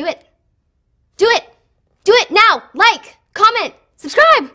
Do it. Do it. Do it now. Like, comment, subscribe.